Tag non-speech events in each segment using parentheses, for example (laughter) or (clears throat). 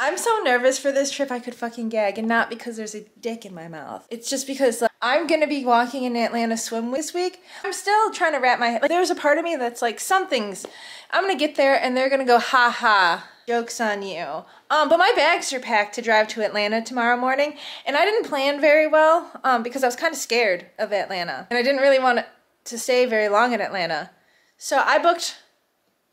I'm so nervous for this trip I could fucking gag and not because there's a dick in my mouth. It's just because like, I'm gonna be walking in Atlanta swim this week. I'm still trying to wrap my head. Like there's a part of me that's like something's I'm gonna get there and they're gonna go ha ha. Joke's on you. Um, but my bags are packed to drive to Atlanta tomorrow morning, and I didn't plan very well um, because I was kind of scared of Atlanta, and I didn't really want to stay very long in Atlanta. So I booked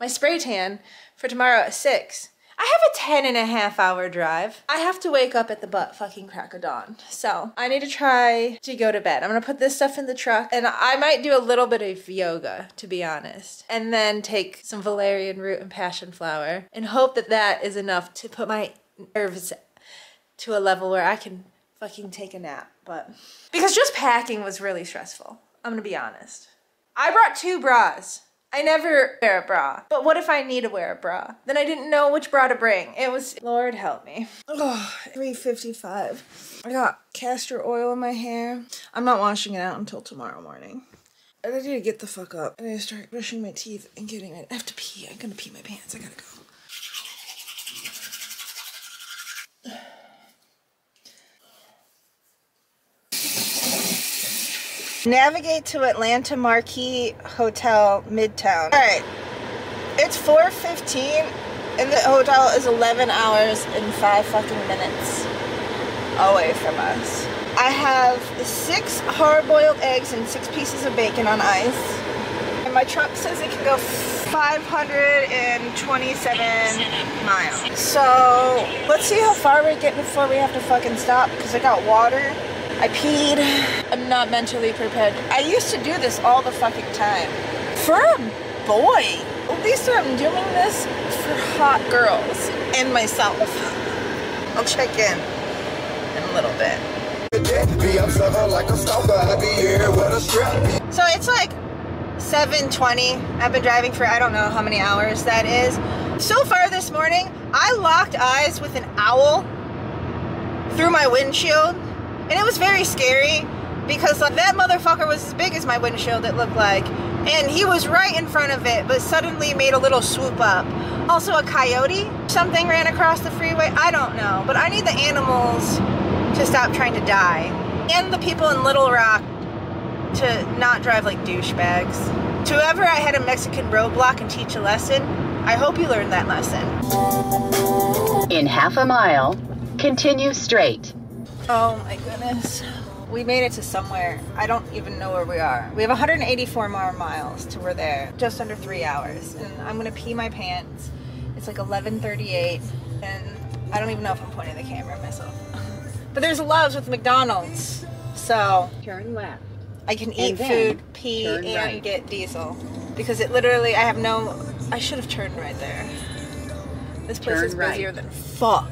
my spray tan for tomorrow at 6. I have a 10 and a half hour drive. I have to wake up at the butt fucking crack of dawn. So I need to try to go to bed. I'm gonna put this stuff in the truck and I might do a little bit of yoga, to be honest. And then take some valerian root and passion flower and hope that that is enough to put my nerves to a level where I can fucking take a nap. But because just packing was really stressful. I'm gonna be honest. I brought two bras. I never wear a bra. But what if I need to wear a bra? Then I didn't know which bra to bring. It was, Lord help me. Oh, 355. I got castor oil in my hair. I'm not washing it out until tomorrow morning. I need to get the fuck up. I need to start brushing my teeth and getting it. I have to pee. I'm gonna pee my pants. I gotta go. Navigate to Atlanta Marquis Hotel Midtown. All right, it's 4.15 and the hotel is 11 hours and five fucking minutes away from us. I have six hard-boiled eggs and six pieces of bacon on ice. And my truck says it can go 527 miles. So let's see how far we get before we have to fucking stop because I got water. I peed. I'm not mentally prepared. I used to do this all the fucking time. For a boy, at least I'm doing this for hot girls and myself. I'll check in in a little bit. So it's like 7.20. I've been driving for I don't know how many hours that is. So far this morning, I locked eyes with an owl through my windshield and it was very scary because like, that motherfucker was as big as my windshield, it looked like. And he was right in front of it, but suddenly made a little swoop up. Also, a coyote, something ran across the freeway. I don't know. But I need the animals to stop trying to die. And the people in Little Rock to not drive like douchebags. To whoever I had a Mexican roadblock and teach a lesson, I hope you learned that lesson. In half a mile, continue straight. Oh my goodness. We made it to somewhere. I don't even know where we are. We have 184 more miles to where we're there. Just under three hours. And I'm gonna pee my pants. It's like 11.38 and I don't even know if I'm pointing the camera at myself. (laughs) but there's Love's with McDonald's. So Turn left. I can eat food, pee, and right. get diesel. Because it literally, I have no, I should have turned right there. This place Turn is right. busier than fuck.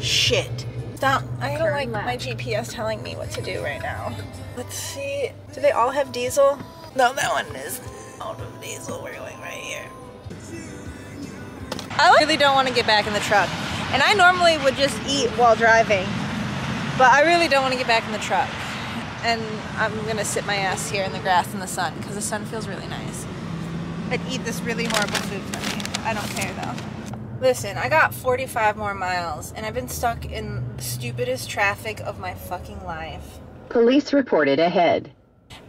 Shit. Stop. I don't like my. GPS telling me what to do right now. Let's see. Do they all have diesel? No, that one is out of diesel. We're going right here. I really don't want to get back in the truck. And I normally would just eat while driving. But I really don't want to get back in the truck. And I'm going to sit my ass here in the grass in the sun because the sun feels really nice. I'd eat this really horrible food for me. I don't care though. Listen, I got 45 more miles and I've been stuck in the stupidest traffic of my fucking life. Police reported ahead.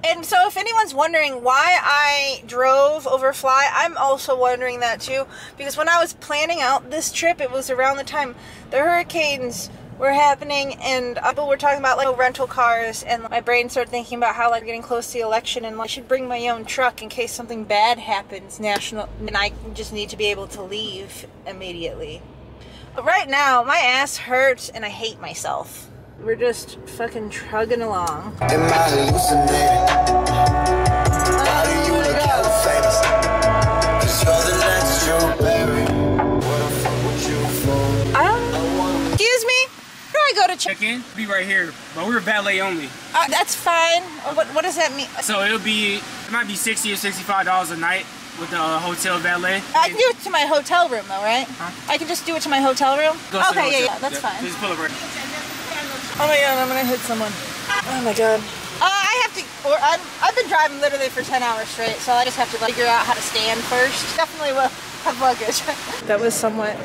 And so if anyone's wondering why I drove over Fly, I'm also wondering that too. Because when I was planning out this trip, it was around the time the hurricanes were happening and uh, people were talking about like rental cars and my brain started thinking about how like getting close to the election and like, I should bring my own truck in case something bad happens national and I just need to be able to leave immediately. But right now, my ass hurts and I hate myself. We're just fucking trugging along. Am I hallucinating? How do you look hella famous? Cause you're the next strawberry. What Where go to check? check in, be right here. But we're valet only. Uh, that's fine. Uh, What What does that mean? So it'll be, it might be 60 or 65 dollars a night with the uh, hotel valet. I can do it to my hotel room, though, right? I can just do it to my hotel room. Go to the okay, yeah, hotel. yeah, that's fine. Just pull over. Oh my god, I'm gonna hit someone. Oh my god. Uh, I have to. Or I'm, I've been driving literally for 10 hours straight, so I just have to like, figure out how to stand first. Definitely will have luggage. (laughs) that was somewhat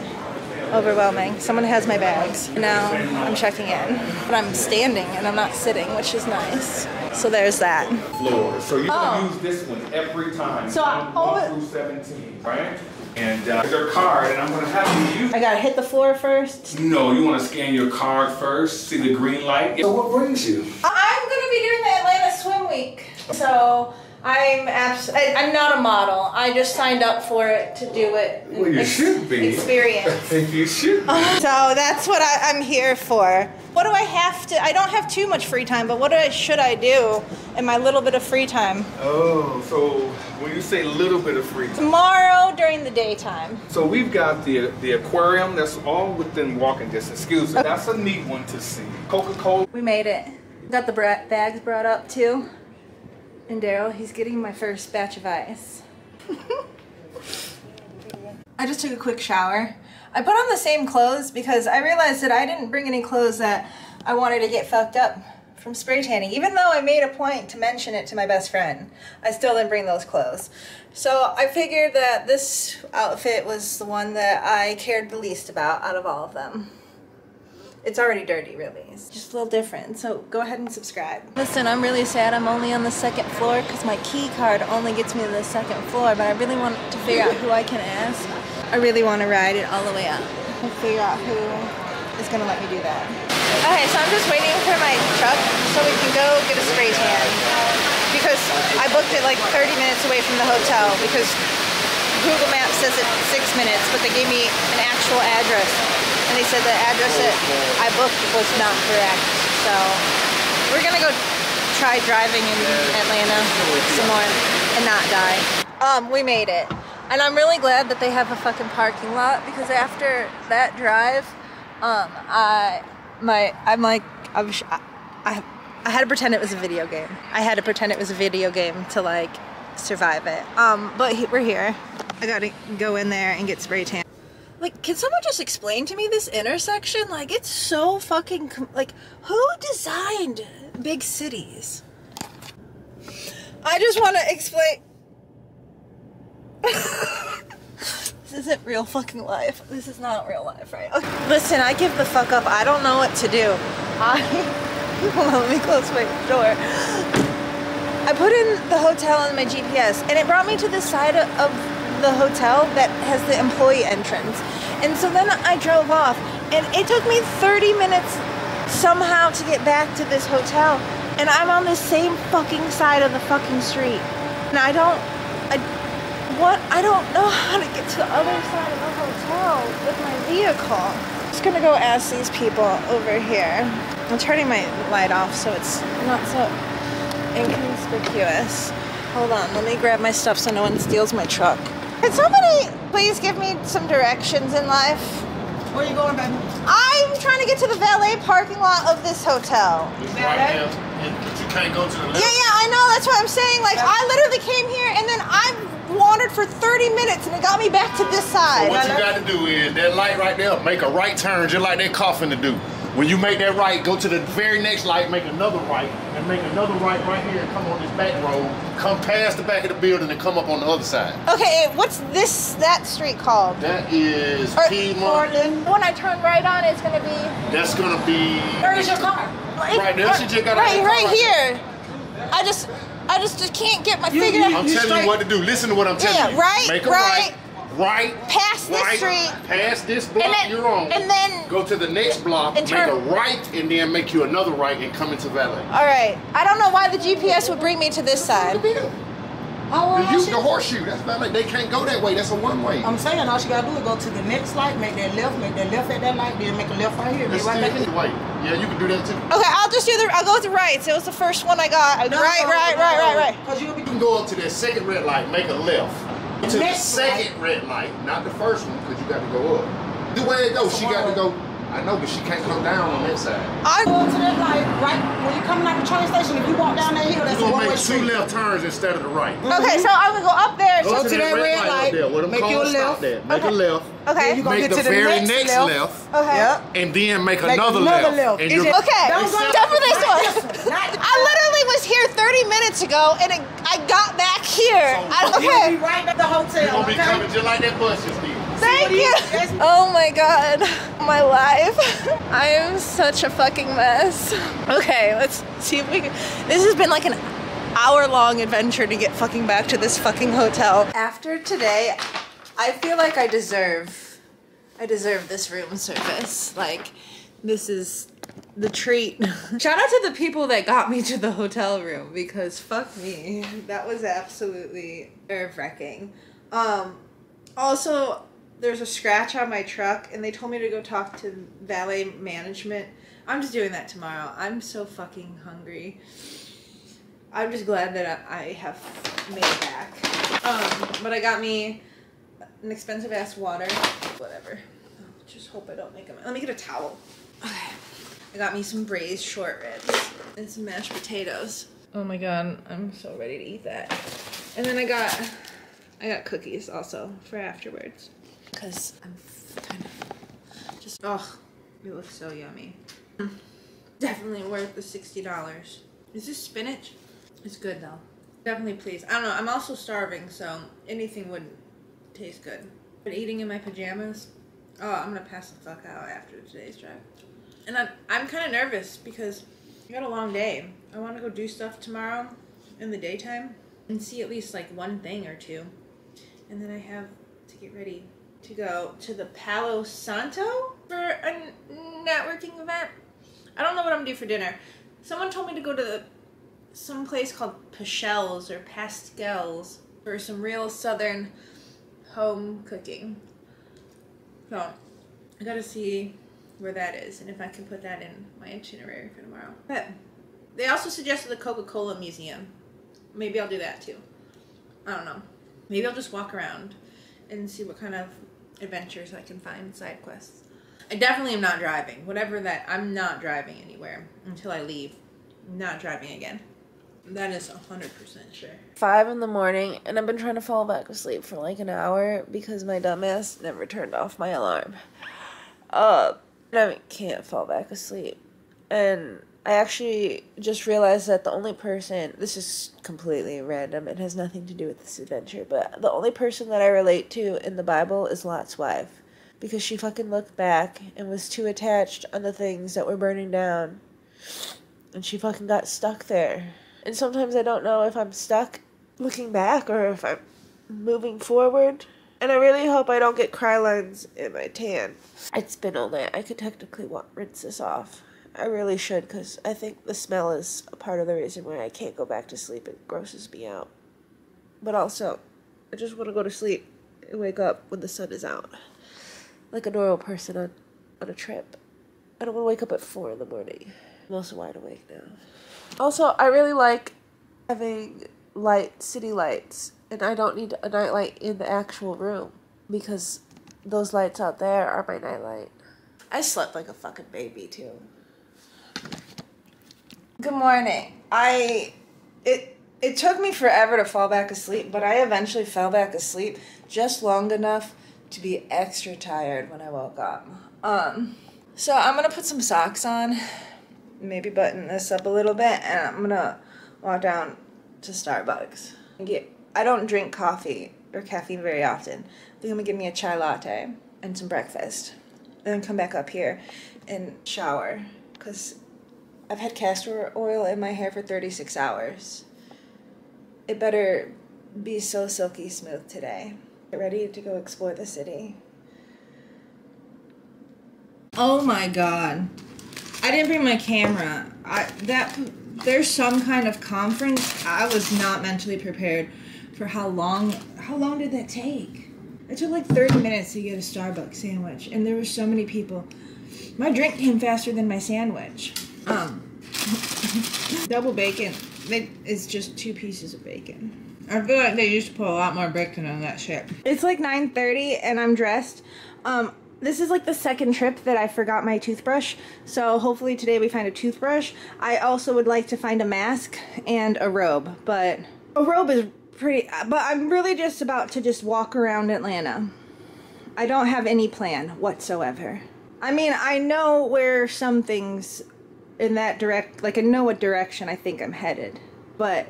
overwhelming. Someone has my bags. Now I'm checking in. But I'm standing and I'm not sitting, which is nice. So there's that. floor. So you're gonna Oh. use this one every time. So I- One- all through 17, right? And uh, their card, and I'm gonna have you use. I gotta hit the floor first. No, you wanna scan your card first, see the green light. So what brings you? I'm gonna be doing the Atlanta Swim Week. So I'm abs- I, I'm not a model. I just signed up for it to do it. Well, you ex- should be. Experience. (laughs) you should. be. (laughs) So that's what I, I'm here for. What do I have to? I don't have too much free time, but what do I, should I do in my little bit of free time? Oh, so when you say little bit of free time. Tomorrow during the daytime. So we've got the the aquarium that's all within walking distance. Excuse me. That's a neat one to see. Coca-Cola. We made it. Got the bra- bags brought up too. And Daryl, he's getting my first batch of ice. I just took a quick shower. I put on the same clothes because I realized that I didn't bring any clothes that I wanted to get fucked up from spray tanning. Even though I made a point to mention it to my best friend, I still didn't bring those clothes. So I figured that this outfit was the one that I cared the least about out of all of them. It's already dirty, really. It's just a little different. So go ahead and subscribe. Listen, I'm really sad I'm only on the second floor because my key card only gets me to the second floor, but I really want to figure out who I can ask. I really want to ride it all the way up and figure out who is going to let me do that. Okay, so I'm just waiting for my truck so we can go get a spray tan. Because I booked it like 30 minutes away from the hotel because Google Maps says it's six minutes, but they gave me an actual address. And they said the address that I booked was not correct. So we're gonna go try driving in Atlanta some more and not die. Um, we made it. And I'm really glad that they have a fucking parking lot because after that drive, um, I, my, I'm like, sh- I, I, I had to pretend it was a video game. I had to pretend it was a video game to like survive it. Um, but he, we're here. I gotta go in there and get spray tan. Like, can someone just explain to me this intersection? Like, it's so fucking like, who designed big cities? I just want to explain. (laughs) this isn't real fucking life. This is not real life, right? Okay. Listen, I give the fuck up. I don't know what to do. I (laughs) hold on, let me close my door. I put in the hotel in my GPS, and it brought me to the side of of the hotel that has the employee entrance. And so then I drove off, and it took me 30 minutes somehow to get back to this hotel, and I'm on the same fucking side of the fucking street. And I don't, I, what? I don't know (laughs) how to get to the other side of the hotel with my vehicle. I'm Just gonna go ask these people over here. I'm turning my light off so it's not so inconspicuous. Hold on, let me grab my stuff so no one steals my truck. Can somebody please give me some directions in life? Where are you going, baby? I'm trying to get to the valet parking lot of this hotel. Right there, but you can't go to the Yeah, yeah, I know. That's what I'm saying. Like, I literally came here and then I wandered for 30 minutes and it got me back to this side. What you got to do is that light right there, make a right turn just like that coffin to do. When you make that right, go to the very next light, make another right, and make another right right here, and come on this back road, come past the back of the building, and come up on the other side. Okay, eh, what's this, that street called? That is Or- Piedmont. When I turn right on, it's gonna be. That's gonna be Where is your car? Right there, she just got out right, right here. I just, I just, just can't get my You- figure. you- I'm you telling straight- you what to do. Listen to what I'm telling Yeah, you. right, Make a right. right, right, Past this right, street. past this block then- you're on. and then- go to the next block, And make a right, and then make you another right and come into Valet. All right. I don't know why the GPS would bring me to this side. Oh, The, well, use the horseshoe. That's Valet. They can't go that way. That's a one way. I'm saying all she gotta do is go to the next light, make that left, make that left at that light, then make a left right here, That's right still in. the way. Yeah, you can do that too. Okay, I'll just do the. I'll go with the right. So It was the first one I got. right, right, right, right, right. Cause you'll You can go up to that second red light, make a left. To the second red light, not the first one, because you got to go up. The way it goes, she got to go. I know, but she can't come down on that side. I go to that light right when you're coming out the train station. If you walk down that hill, that's You're gonna one way make two street. left turns instead of the right. okay, so I'm gonna go up there. Go So, to, that red light, up there. Where them make cars your stop left. there. Make Okay. a left. okay. you gonna Make get the to the very next next left. left. Okay. Yep. and then make, Make another, another left. left. And you're- Okay. Don't go Except for this one. this (laughs) one. I literally was here 30 minutes ago, and it, I got back here. I, You'll okay. be right at the hotel. You're gonna be okay? coming just like that bus just did. Thank you. Oh my god. (laughs) My life. (laughs) I am such a fucking mess. (laughs) Okay, let's see if we can. This has been like an hour long adventure to get fucking back to this fucking hotel. After today, I feel like I deserve. I deserve this room service. Like, this is the treat. (laughs) Shout out to the people that got me to the hotel room because fuck me. That was absolutely nerve wracking. Um, also, there's a scratch on my truck and they told me to go talk to valet management. I'm just doing that tomorrow. I'm so fucking hungry. I'm just glad that I have made it back. Um, but I got me an expensive ass water. Whatever. Just hope I don't make them. Let me get a towel. Okay. I got me some braised short ribs and some mashed potatoes. Oh my god, I'm so ready to eat that. And then I got I got cookies also for afterwards. Cause I'm kind of just oh, it looks so yummy. Definitely worth the sixty dollars. Is this spinach? It's good though. Definitely please. I don't know. I'm also starving, so anything would taste good. But eating in my pajamas, oh, I'm gonna pass the fuck out after today's drive. And I'm, I'm kind of nervous because I got a long day. I want to go do stuff tomorrow in the daytime and see at least like one thing or two. And then I have to get ready to go to the Palo Santo for a networking event. I don't know what I'm gonna do for dinner. Someone told me to go to the, some place called Paschal's or Pastels for some real southern home cooking. So I gotta see where that is and if I can put that in my itinerary for tomorrow. But they also suggested the Coca-Cola Museum. Maybe I'll do that too. I don't know. Maybe I'll just walk around and see what kind of adventures I can find, side quests. I definitely am not driving. Whatever that, I'm not driving anywhere until I leave. I'm not driving again. That is 100% sure. Five in the morning, and I've been trying to fall back asleep for like an hour because my dumbass never turned off my alarm. Uh, I can't fall back asleep. And I actually just realized that the only person, this is completely random, it has nothing to do with this adventure, but the only person that I relate to in the Bible is Lot's wife. Because she fucking looked back and was too attached on the things that were burning down. And she fucking got stuck there. And sometimes I don't know if I'm stuck looking back or if I'm moving forward. And I really hope I don't get cry lines in my tan. It's been all night. I could technically wa- rinse this off. I really should because I think the smell is a part of the reason why I can't go back to sleep. It grosses me out. But also, I just want to go to sleep and wake up when the sun is out. Like a normal person on, on a trip. I don't want to wake up at 4 in the morning. I'm also wide awake now. Also, I really like having light city lights and I don't need a nightlight in the actual room because those lights out there are my nightlight. I slept like a fucking baby too. Good morning. I it it took me forever to fall back asleep, but I eventually fell back asleep just long enough to be extra tired when I woke up. Um so I'm going to put some socks on, maybe button this up a little bit and I'm going to walk down to Starbucks and get I don't drink coffee or caffeine very often. I think I'm gonna give me a chai latte and some breakfast. And then come back up here and shower. Because I've had castor oil in my hair for 36 hours. It better be so silky smooth today. Get ready to go explore the city. Oh my god. I didn't bring my camera. I that there's some kind of conference. I was not mentally prepared for how long how long did that take? It took like 30 minutes to get a Starbucks sandwich and there were so many people. My drink came faster than my sandwich. Um (laughs) double bacon. It's just two pieces of bacon. I feel like they used to put a lot more bacon on that shit. It's like 9:30 and I'm dressed. Um this is like the second trip that I forgot my toothbrush. So hopefully today we find a toothbrush. I also would like to find a mask and a robe, but a robe is pretty but I'm really just about to just walk around Atlanta. I don't have any plan whatsoever. I mean, I know where some things in that direct like I know what direction I think I'm headed. But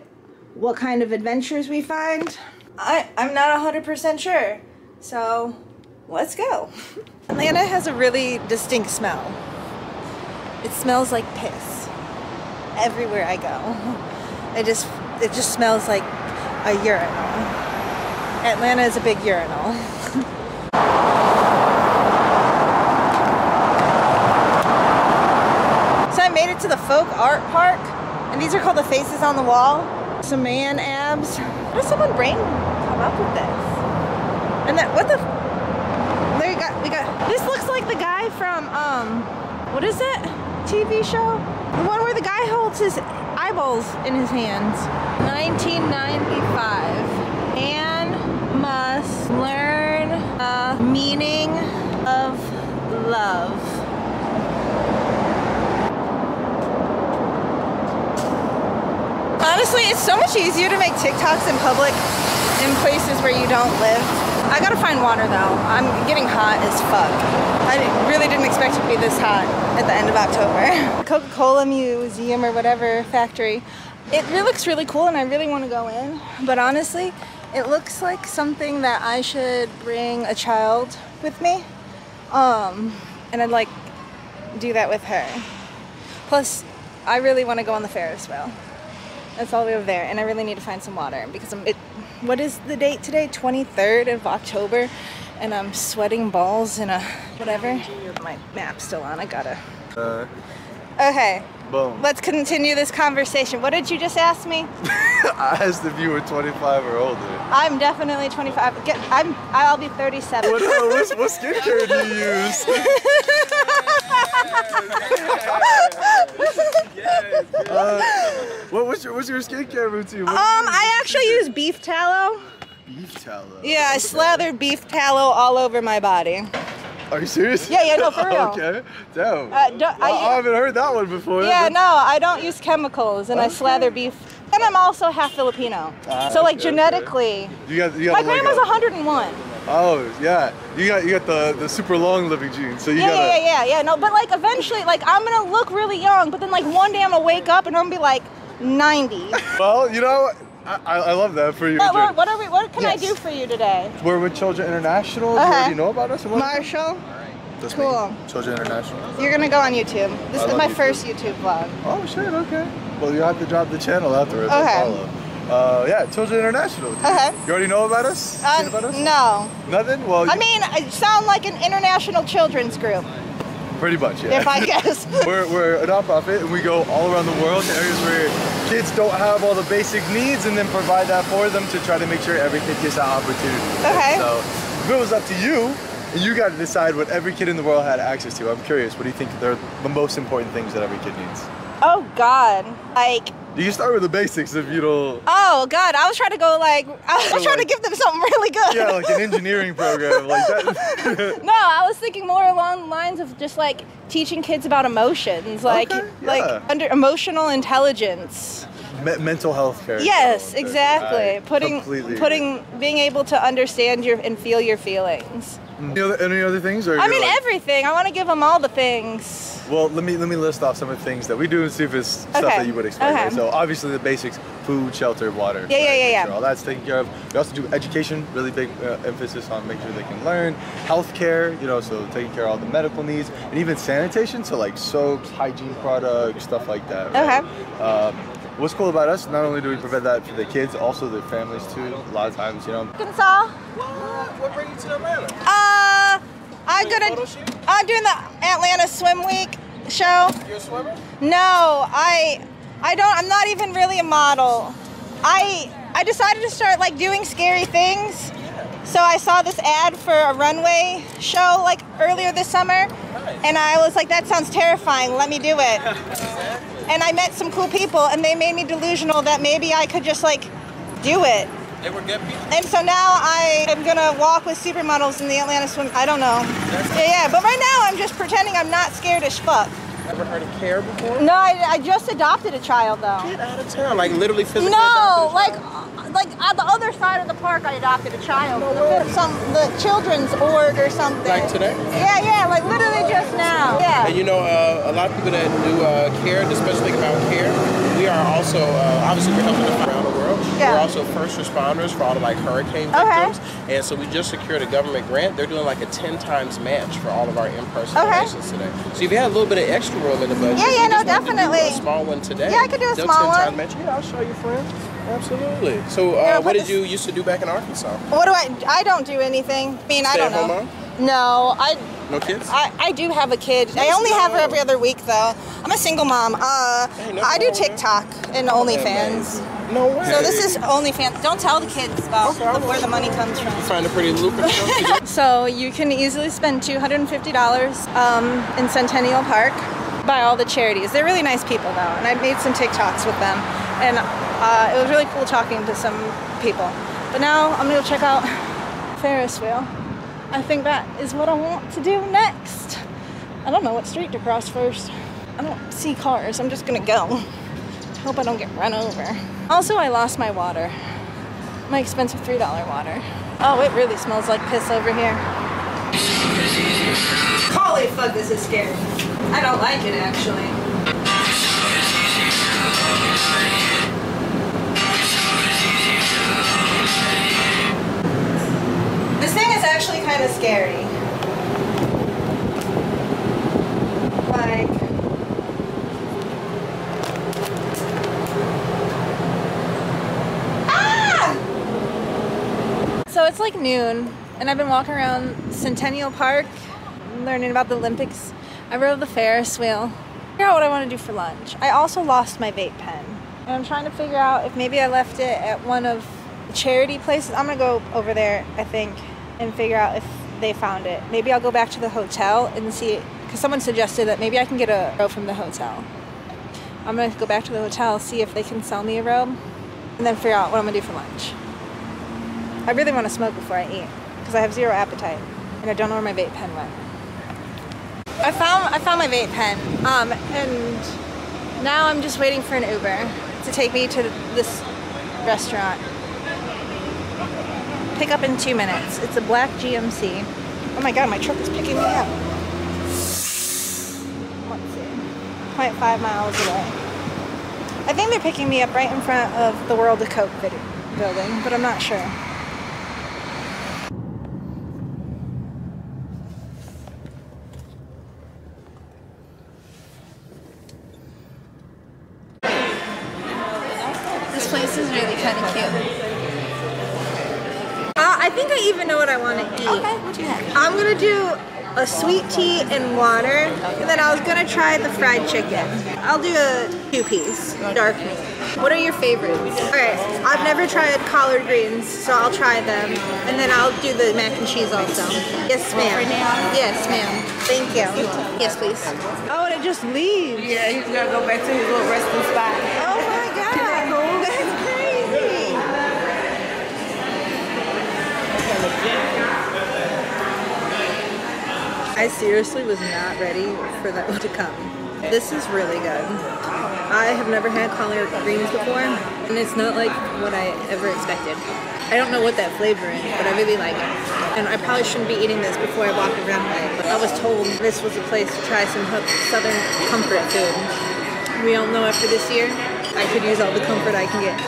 what kind of adventures we find, I I'm not 100% sure. So, let's go. (laughs) Atlanta has a really distinct smell. It smells like piss everywhere I go. (laughs) It just it just smells like a urinal. Atlanta is a big urinal. (laughs) so I made it to the folk art park, and these are called the faces on the wall. Some man abs. How does someone brain come up with this? And that what the? There you got we got. This looks like the guy from um, what is it? TV show? The one where the guy holds his in his hands. 1995. Anne must learn the meaning of love. Honestly, it's so much easier to make TikToks in public in places where you don't live. I gotta find water though. I'm getting hot as fuck. I really didn't expect it to be this hot at the end of October. (laughs) Coca-Cola Museum or whatever factory. It looks really cool and I really want to go in. But honestly, it looks like something that I should bring a child with me. Um, and I'd like do that with her. Plus, I really want to go on the Ferris wheel. That's all the way over there, and I really need to find some water because I'm. It, what is the date today? 23rd of October, and I'm sweating balls in a whatever. My map's still on. I gotta. Uh, Okay, boom. let's continue this conversation. What did you just ask me? (laughs) I asked if you were 25 or older. I'm definitely 25. Get, I'm. I'll be 37. What, uh, what, what skincare do you use? (laughs) Uh, what, what's your what's your skincare routine? What Um, you? I actually use beef tallow. Beef tallow. Yeah, I slathered beef tallow all over my body. Are you serious? Yeah, yeah, no, for real. (laughs) okay. Damn. Uh, do- I, I- haven't heard that one before. Yeah, no, I don't use chemicals, and I slather beef. And I'm also half Filipino, Ah, so like okay, okay. genetically, You got you got my the leg grandma's 101. Oh yeah, you got you got the the super long living genes. So you Yeah, gotta. yeah, yeah, yeah, yeah. No, but like eventually, like I'm gonna look really young, but then like one day I'm gonna wake up and I'm gonna be like 90. (laughs) Well, you know, I, I I love that for you. what, what, what are we? What can I do for you today? We're with Children International. Do you already know about us? or what? Marshall, That's cool. me. Children International. you're gonna go on YouTube. This I is my YouTube. first YouTube vlog. Oh shit. Okay. Well, you have to drop the channel afterwards. I'll Okay. Uh, yeah, Children International. Okay. You already know about us? Uh, Seen about us? no, Nothing. Well, I mean I sound like an international children's group, pretty much. Yeah. if I (laughs) guess. we're, we're a nonprofit and we go all around the world to areas where kids don't have all the basic needs and then provide that for them to try to make sure every kid gets that opportunity. Okay. So if it was up to you, and you got to decide what every kid in the world had access to. I'm curious, what do you think are the most important things that every kid needs? oh God, like. Do you start with the basics if you don't. Oh God, I was trying to go like I was So, trying to give them something (laughs) really good. Yeah, like an engineering program like that. (laughs) no, I was thinking more along the lines of just like teaching kids about emotions, like Okay, yeah. like under emotional intelligence. Me- mental health care. Yes, exactly. I Putting completely putting being able to understand your and feel your feelings. Any other, any other things? Or I mean like- everything. I want to give them all the things. Well, let me let me list off some of the things that we do and see if it's stuff that you would expect. right? okay. So obviously the basics: food, shelter, water. Yeah, yeah, right? yeah, Make yeah. sure all that's taken care of. We also do education, really big uh, emphasis on making sure they can learn. Healthcare, you know, so taking care of all the medical needs, and even sanitation, so like soaps, hygiene products, stuff like that. right? Um, what's cool about us? Not only do we prevent that for the kids, also their families too. A lot of times, you know. Arkansas. What bring you to Atlanta? Uh, I'm gonna. I'm doing the Atlanta Swim Week show. You're a swimmer? No, I I don't I'm not even really a model. I I decided to start like doing scary things. So I saw this ad for a runway show like earlier this summer and I was like that sounds terrifying. Let me do it. (laughs) and I met some cool people and they made me delusional that maybe I could just like do it. They were good people. And so now I am gonna walk with supermodels in the Atlanta swim. I don't know. Yeah, yeah. But right now I'm just pretending I'm not scared as fuck. Ever heard of care before? No, I, I just adopted a child though. Get out of town. Like literally physically. No, like. Like on the other side of the park, I adopted a child. Some the children's org or something. Like today? Yeah, yeah, like literally just now. Yeah. And you know, uh, a lot of people that do uh, care, especially about care, we are also uh, obviously we're helping them around the world. Yeah. We're also first responders for all the like hurricane victims. Okay. and so we just secured a government grant. They're doing like a ten times match for all of our in-person Okay. donations today. So if you had a little bit of extra room in the budget, Yeah, yeah, you no, just wanted to do definitely. a small one today. Yeah, I could do a small 10 times one. match. Yeah, I'll show you, friend. Absolutely. So, uh, what did you used to do back in Arkansas? What do I? I don't do anything. I mean, I don't know. mom? No, I. No kids? I, I do have a kid. I only have her every other week though. I'm a single mom. Uh, I do. TikTok and OnlyFans. No way. So this is OnlyFans. Don't tell the kids about Okay, the- where the money comes from. You find a pretty lucrative. (laughs) So you can easily spend $250 um, in Centennial Park by all the charities. They're really nice people though, and I made some TikToks with them, and uh, it was really cool talking to some people. But now I'm gonna go check out Ferris wheel. I think that is what I want to do next. I don't know what street to cross first. I don't see cars. I'm just gonna go. Hope I don't get run over. Also, I lost my water. My expensive $3 water. Oh, it really smells like piss over here. Holy fuck, this is scary. I don't like it actually. This thing is actually kind of scary. Like, ah! So it's like noon, and I've been walking around Centennial Park, learning about the Olympics. I rode the Ferris wheel. Out what I want to do for lunch. I also lost my vape pen, and I'm trying to figure out if maybe I left it at one of the charity places. I'm gonna go over there, I think, and figure out if they found it. Maybe I'll go back to the hotel and see, because someone suggested that maybe I can get a robe from the hotel. I'm gonna go back to the hotel, see if they can sell me a robe, and then figure out what I'm gonna do for lunch. I really want to smoke before I eat because I have zero appetite and I don't know where my vape pen went. I found I found my vape pen, um, and now I'm just waiting for an Uber to take me to this restaurant. Pick up in two minutes. It's a black GMC. Oh my god, my truck is picking me up. Let's see, 0.5 miles away. I think they're picking me up right in front of the World of Coke building, but I'm not sure. This place is really kind of cute. Uh, I think I even know what I want to eat. Okay, what you have? I'm gonna do a sweet tea and water, and then I was gonna try the fried chicken. I'll do a two piece, dark meat. What are your favorites? Okay, I've never tried collard greens, so I'll try them, and then I'll do the mac and cheese also. Yes, ma'am. Yes, ma'am. Thank you. Yes, please. Oh, and it just leaves. Yeah, he's gonna go back to his little resting spot. Oh my god. That's crazy. I seriously was not ready for that (laughs) to come. This is really good. I have never had collard greens before, and it's not like what I ever expected. I don't know what that flavor is, but I really like it. And I probably shouldn't be eating this before I walk around it, but I was told this was a place to try some southern comfort food. We all know after this year, I could use all the comfort I can get.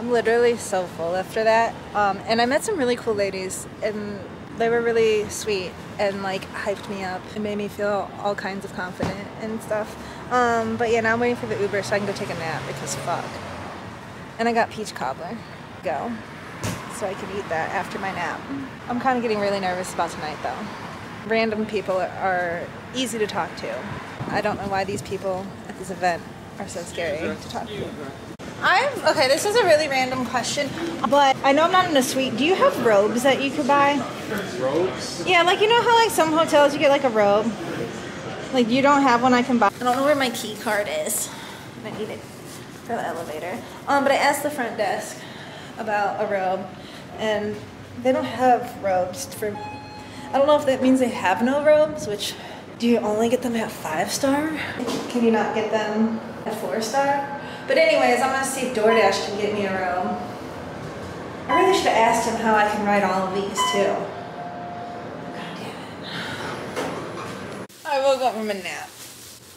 I'm literally so full after that. Um, and I met some really cool ladies, and they were really sweet and like hyped me up and made me feel all kinds of confident and stuff. Um, but yeah, now I'm waiting for the Uber so I can go take a nap because fuck. And I got peach cobbler. Go. So I can eat that after my nap. I'm kind of getting really nervous about tonight though. Random people are easy to talk to. I don't know why these people at this event are so scary to talk to. I'm okay. This is a really random question, but I know I'm not in a suite. Do you have robes that you could buy? Robes? Yeah, like you know how like some hotels you get like a robe. Like you don't have one I can buy. I don't know where my key card is. I need it for the elevator. Um, but I asked the front desk about a robe, and they don't have robes for. I don't know if that means they have no robes, which do you only get them at five star? Can you not get them at four star? But anyways, I'm gonna see if DoorDash can get me a robe. I really should have asked him how I can write all of these too. God damn it. I woke up from a nap.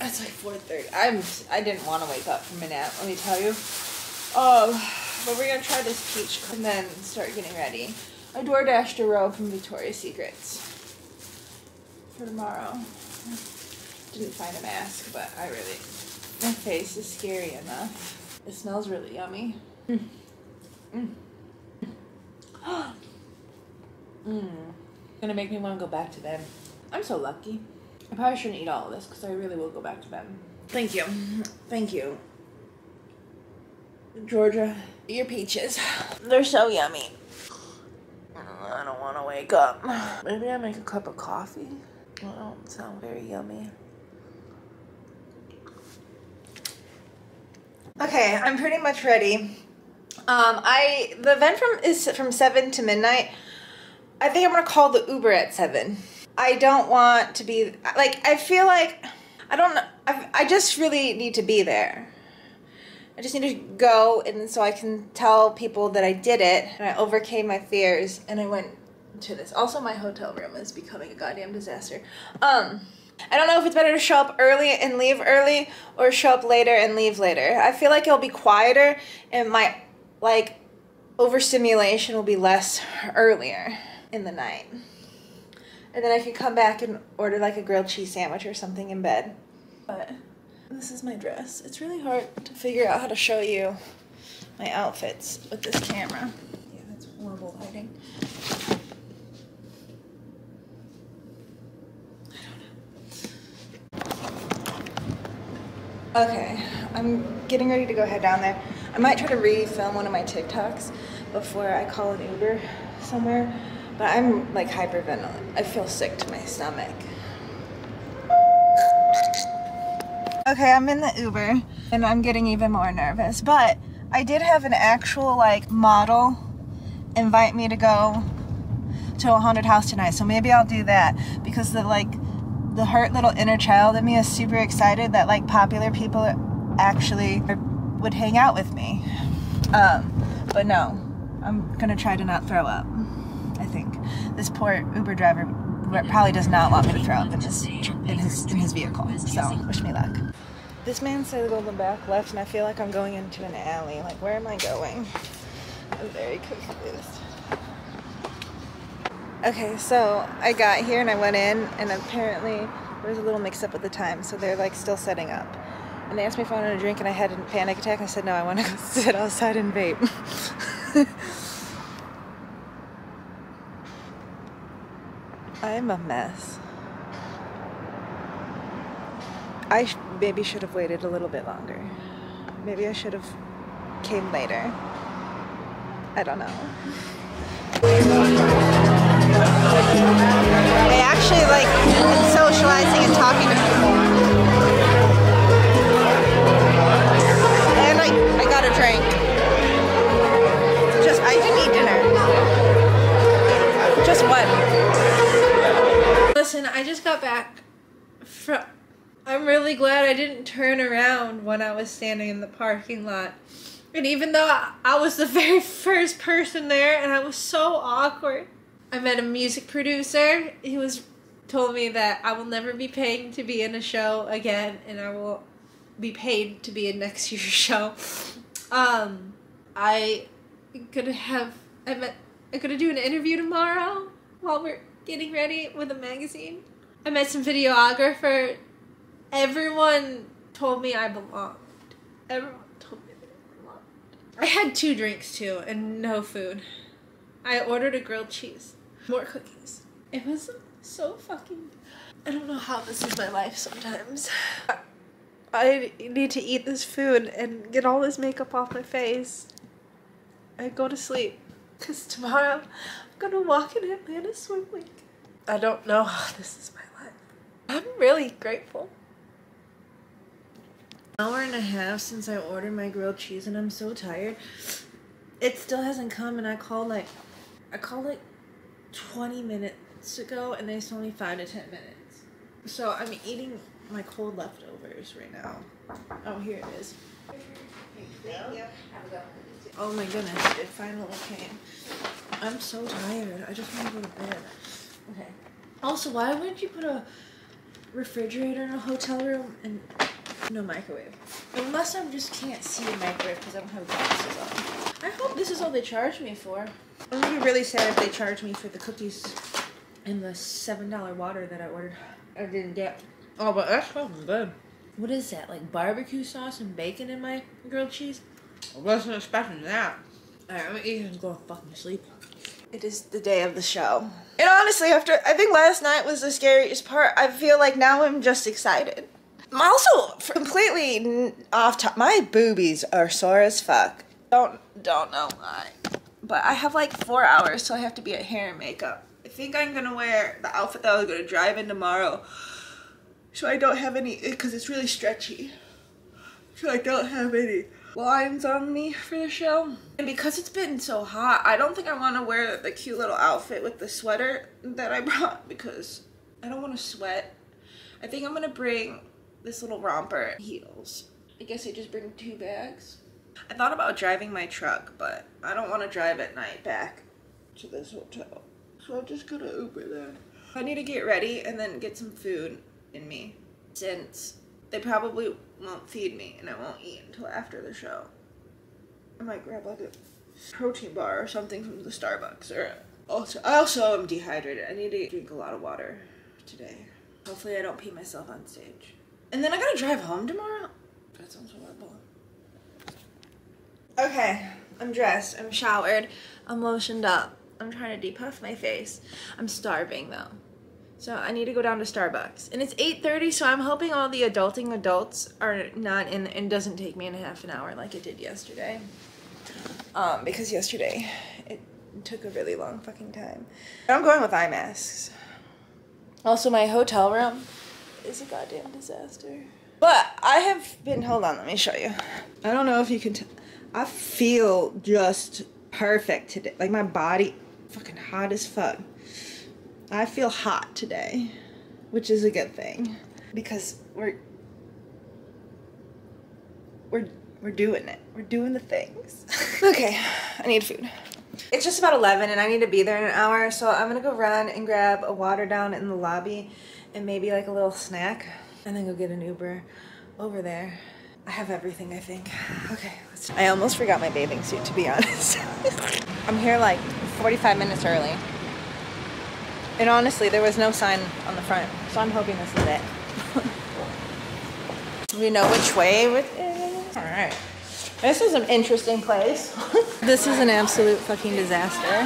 It's like 4:30. I'm. I didn't want to wake up from a nap. Let me tell you. Oh, but we're gonna try this peach and then start getting ready. I door dashed a robe from Victoria's Secrets for tomorrow. Didn't find a mask, but I really, my face is scary enough. It smells really yummy. Mm. Mm. (gasps) mm. Gonna make me want to go back to bed. I'm so lucky. I probably shouldn't eat all of this because I really will go back to bed. Thank you. Thank you. Georgia, your peaches. (sighs) They're so yummy. I don't want to wake up. (sighs) Maybe I make a cup of coffee. That don't sound very yummy. Okay, I'm pretty much ready. Um, I the event from is from seven to midnight. I think I'm gonna call the Uber at seven. I don't want to be like I feel like I don't. I I just really need to be there. I just need to go and so I can tell people that I did it and I overcame my fears and I went to this. Also, my hotel room is becoming a goddamn disaster. Um, I don't know if it's better to show up early and leave early or show up later and leave later. I feel like it'll be quieter and my like overstimulation will be less earlier in the night. And then I can come back and order like a grilled cheese sandwich or something in bed. But this is my dress. It's really hard to figure out how to show you my outfits with this camera. Yeah, that's horrible lighting. Okay, I'm getting ready to go head down there. I might try to re-film one of my TikToks before I call an Uber somewhere, but I'm like hyperventilating. I feel sick to my stomach. Okay, I'm in the Uber and I'm getting even more nervous, but I did have an actual like model invite me to go to a haunted house tonight, so maybe I'll do that because the like the hurt little inner child in me is super excited that like popular people actually would hang out with me. Um, but no, I'm gonna try to not throw up. I think this poor Uber driver probably does not want me to throw up in his in his in his vehicle. So wish me luck. This man said go in the back left, and I feel like I'm going into an alley. Like where am I going? I'm very confused. Okay, so I got here and I went in, and apparently there was a little mix up with the time, so they're like still setting up. And they asked me if I wanted a drink, and I had a panic attack. And I said, no, I want to go (laughs) sit outside and vape. (laughs) I'm a mess. I sh- maybe should have waited a little bit longer. Maybe I should have came later. I don't know. I actually like socializing and talking to people. And I, I got a drink. Just, I didn't eat dinner. Just one. Listen, I just got back from. I'm really glad I didn't turn around when I was standing in the parking lot. And even though I, I was the (laughs) very first person there and I was so awkward, I met a music producer. He was told me that I will never be paying to be in a show again and I will be paid to be in next (laughs) year's show. Um I gonna have I met I'm gonna do an interview tomorrow while we're getting ready with a magazine. I met some videographer. Everyone told me I belonged. Everyone told me I belonged. I had two drinks too and no food. I ordered a grilled cheese. More cookies. It was so fucking. I don't know how this is my life sometimes. I need to eat this food and get all this makeup off my face. I go to sleep. Because tomorrow I'm gonna walk in Atlanta Swim Week. I don't know how this is my life. I'm really grateful. Hour and a half since I ordered my grilled cheese and I'm so tired. It still hasn't come and I called like I called like 20 minutes ago and they told me 5 to 10 minutes. So I'm eating my cold leftovers right now. Oh, here it is. Oh my goodness, it finally came. I'm so tired. I just want to go to bed. Okay. Also, why wouldn't you put a refrigerator in a hotel room and No microwave. Unless I just can't see the microwave because I don't have glasses on. I hope this is all they charge me for. I'm gonna be really sad if they charge me for the cookies and the seven dollar water that I ordered. I didn't get. Oh, but that's fucking good. What is that? Like barbecue sauce and bacon in my grilled cheese? I wasn't expecting that. Alright, I'm gonna eat and go fucking sleep. It is the day of the show. And honestly, after I think last night was the scariest part, I feel like now I'm just excited. Also completely off top. My boobies are sore as fuck. Don't don't know why, but I have like four hours, so I have to be at hair and makeup. I think I'm gonna wear the outfit that I was gonna drive in tomorrow, so I don't have any because it's really stretchy. So I don't have any lines on me for the show. And because it's been so hot, I don't think I want to wear the cute little outfit with the sweater that I brought because I don't want to sweat. I think I'm gonna bring this little romper heels. I guess I just bring two bags. I thought about driving my truck, but I don't want to drive at night back to this hotel. So I'm just gonna Uber there. I need to get ready and then get some food in me since they probably won't feed me and I won't eat until after the show. I might grab like a protein bar or something from the Starbucks or also I also am dehydrated. I need to drink a lot of water today. Hopefully I don't pee myself on stage. And then I gotta drive home tomorrow. That sounds horrible. Okay, I'm dressed, I'm showered, I'm lotioned up. I'm trying to depuff my face. I'm starving though. So I need to go down to Starbucks. And it's 8.30, so I'm hoping all the adulting adults are not in and doesn't take me in a half an hour like it did yesterday. Um, because yesterday it took a really long fucking time. I'm going with eye masks. Also, my hotel room is a goddamn disaster. But I have been, hold on, let me show you. I don't know if you can tell. I feel just perfect today. Like my body, fucking hot as fuck. I feel hot today, which is a good thing because we're we're we're doing it. We're doing the things. (laughs) okay, I need food. It's just about 11 and I need to be there in an hour, so I'm gonna go run and grab a water down in the lobby and maybe like a little snack and then go get an Uber over there. I have everything, I think. Okay, let's... I almost forgot my bathing suit, to be (laughs) honest. I'm here like 45 minutes early. And honestly, there was no sign on the front, so I'm hoping this is it. (laughs) we know which way it is. All right. This is an interesting place. (laughs) this is an absolute fucking disaster.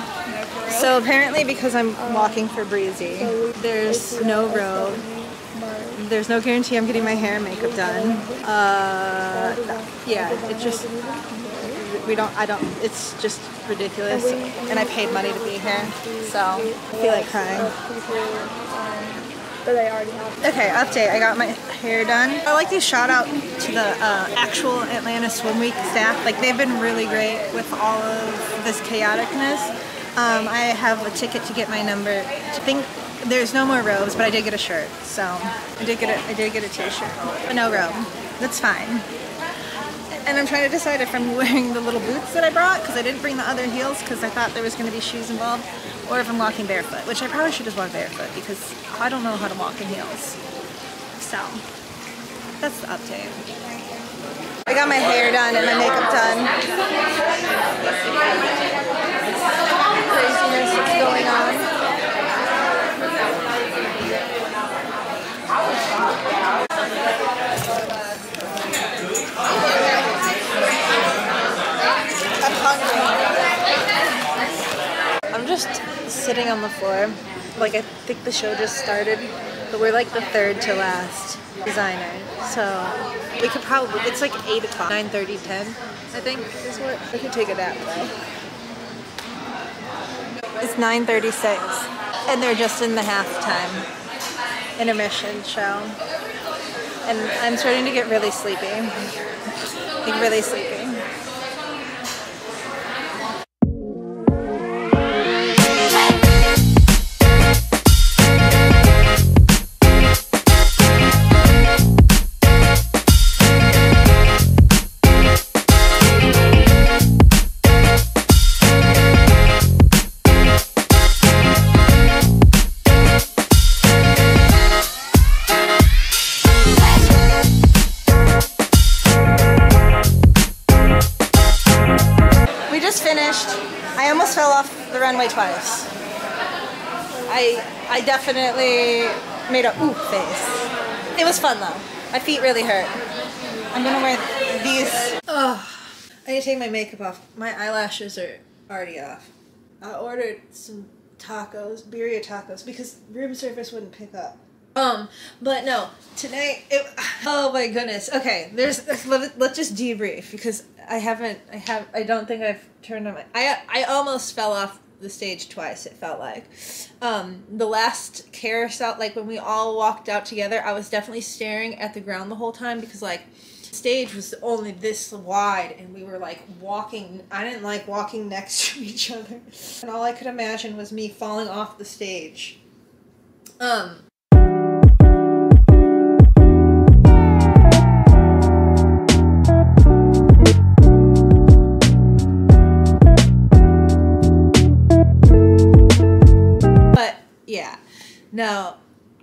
So apparently because I'm walking for Breezy, there's no road. There's no guarantee I'm getting my hair and makeup done. Uh, yeah, it just, we don't, I don't, it's just ridiculous. And I paid money to be here, so I feel like crying. Already have. Okay, update. I got my hair done. I like to shout out to the uh, actual Atlanta Swim Week staff. Like they've been really great with all of this chaoticness. Um, I have a ticket to get my number. I think there's no more robes, but I did get a shirt. So I did get a I did get a t-shirt, but no robe. That's fine. And I'm trying to decide if I'm (laughs) wearing the little boots that I brought because I didn't bring the other heels because I thought there was going to be shoes involved, or if I'm walking barefoot, which I probably should just walk barefoot because I don't know how to walk in heels. So that's the update. I got my hair done and my makeup done. Craziness going on. I'm just sitting on the floor. Like I think the show just started, but we're like the third to last designer. So we could probably it's like eight o'clock, 9 10, I think is what we could take a nap though. It's 9:36, and they're just in the halftime intermission show, and I'm starting to get really sleepy, really sleepy. Made a ooh face. It was fun though. My feet really hurt. I'm gonna wear these. Oh, I need to take my makeup off. My eyelashes are already off. I ordered some tacos, birria tacos, because room service wouldn't pick up. Um, but no, tonight. It, (sighs) oh my goodness. Okay, there's. Let, let's just debrief because I haven't. I have. I don't think I've turned on my. I I almost fell off the stage twice. It felt like. Um, the last carousel, like when we all walked out together, I was definitely staring at the ground the whole time because like the stage was only this wide and we were like walking i didn't like walking (laughs) next to each other and all i could imagine was me falling off the stage um yeah no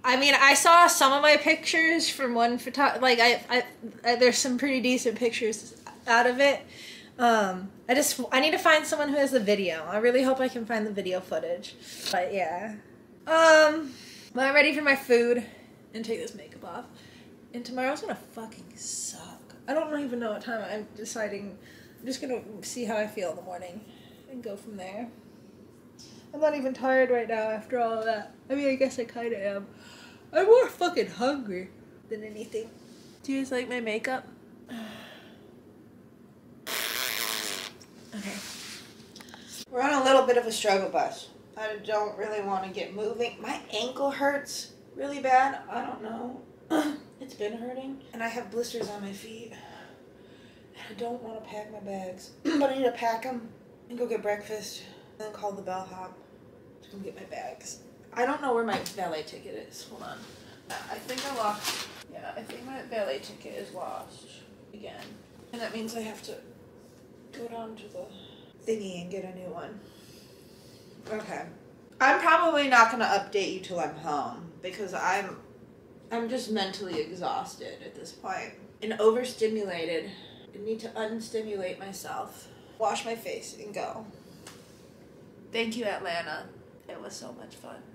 I mean, I saw some of my pictures from one photo. Like, I, I, I, there's some pretty decent pictures out of it. Um, I just, I need to find someone who has the video. I really hope I can find the video footage. But yeah, um, well, I'm ready for my food and take this makeup off. And tomorrow's gonna fucking suck. I don't even know what time I'm deciding. I'm just gonna see how I feel in the morning and go from there. I'm not even tired right now after all of that. I mean, I guess I kind of am. I'm more fucking hungry than anything. Do you guys like my makeup? (sighs) Okay. We're on a little bit of a struggle bus. I don't really want to get moving. My ankle hurts really bad. I don't know. (clears throat) it's been hurting. And I have blisters on my feet. I don't want to pack my bags. (clears throat) but I need to pack them and go get breakfast. And then call the bellhop to get my bags. I don't know where my valet ticket is. Hold on. Uh, I think I lost. Yeah, I think my valet ticket is lost again. And that means I have to go down to the thingy and get a new one. Okay. I'm probably not gonna update you till I'm home because I'm I'm just mentally exhausted at this point and overstimulated. I need to unstimulate myself. Wash my face and go. Thank you, Atlanta. It was so much fun.